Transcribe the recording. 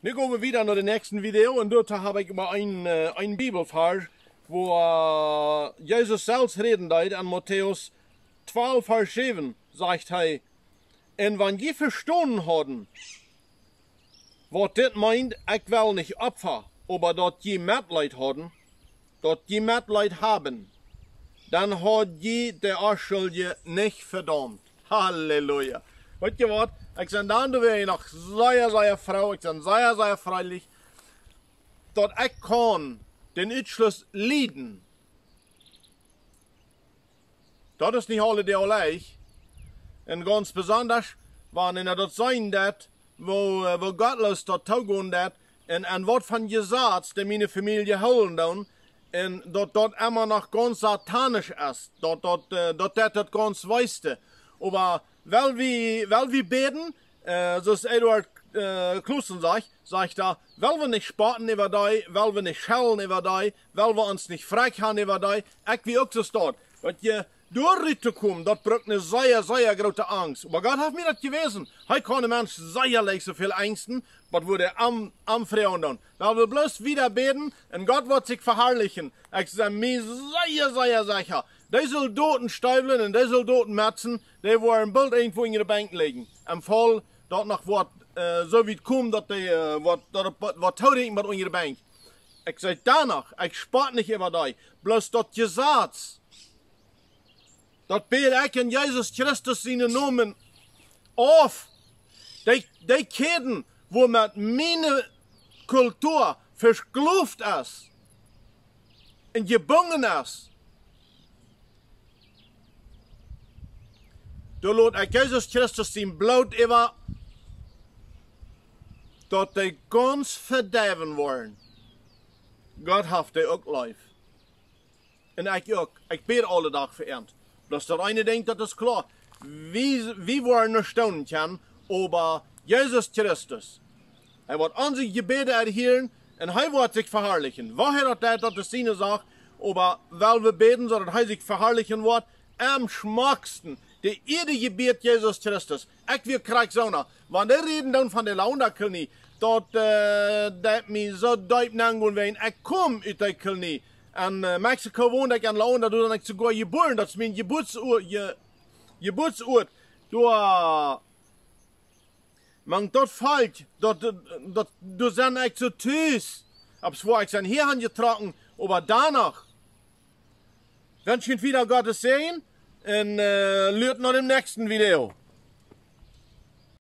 Nu går vi videre til næste video, og da har jeg bare en, uh, en bibelfars, hvor uh, Jesus selv reden deed an Matthäus 12, vers 7, sagt hij, en wanneer je verstanden hadden, wat dit meint, ik wil niet opfer, aber dat je Mitleid hadden, dat je Mitleid haben, dann hat je de Arschuldige nicht verdammt. Halleluja. Weet je wat? Ik ben dan weer nog zeer, zeer vrouw. Ik ben zeer, zeer vrijelijk. Dat ik kan den uitschluss leiden. Dat is niet alle deel leicht. En ganz besonders wanneer dat zijn dat, wo, wo gottlos dat toegaan dat, en, en wat van je zaad, de mijn familie houden dan, en dat dat immer noch ganz satanisch ist, dat dat, uh, dat, dat, dat ganz weißte. Aber weil wir, weil wir beten, äh, so ist Eduard äh, Klusen sagt, sagt er, weil wir nicht spotten über die, weil wir nicht schellen über die, weil wir uns nicht frech haben über die, ich wie auch so dort. Weil je durch zu kommen, das braucht eine sehr, sehr große Angst. Aber Gott hat mir das gewesen. Heute kann ein Mensch sehr so viel Ängsten, was wurde am, am dann. Weil wir bloß wieder beten und Gott wird sich verherrlichen. Ich bin mir sehr, sehr sicher. Die Soldaten Steiblen und die Soldaten Metzen, die ein Bild irgendwo in ihre Bank legen. Im Fall, dat noch wat, uh, so wie het komt, dat die, uh, wat, dat wat, wat toedenken met in ihre Bank. Ik zeg danach, ik spart niet über die. Bloß dat je zaad. Dat beer ik in Jezus Christus zijn nomen af. Die, die keden, wo met mijn cultuur verskloofd is. En gebonden is. Låt ik Jezus Christus sin bloed over dat de gans verderven worden. God heeft die ook lief. En ik ook. Ik bid alle dag voor hem. Dat dat ene denkt, dat is klaar. Wie, wie worden er staunen kan over Jezus Christus. Hij wordt onze gebeden erheren en hij wordt zich verherrlichen. Woher hat er dat de zine sagt, weil wir beten, zodat hij zich verherrlichen wordt, am schmacksten de ieder gebed Jezus Christus. Ik weer krijg zo'n. Wanneer reden dan van de launderkilnie, dat uh, dat me zo diep nangen ween. Ik kom uit die kilnie. En uh, Mexico woonde ik aan Launder, doe dan ik sogar geboren. Dat is mijn geboortsoord. Je, geboortsoord. Door, uh, man dat valt, dat, dat, du zijn ik zo thuis. Ob vor ich sein hier getragen, aber danach, wünsche ich wieder Gottes Segen und äh, lürt noch im nächsten Video.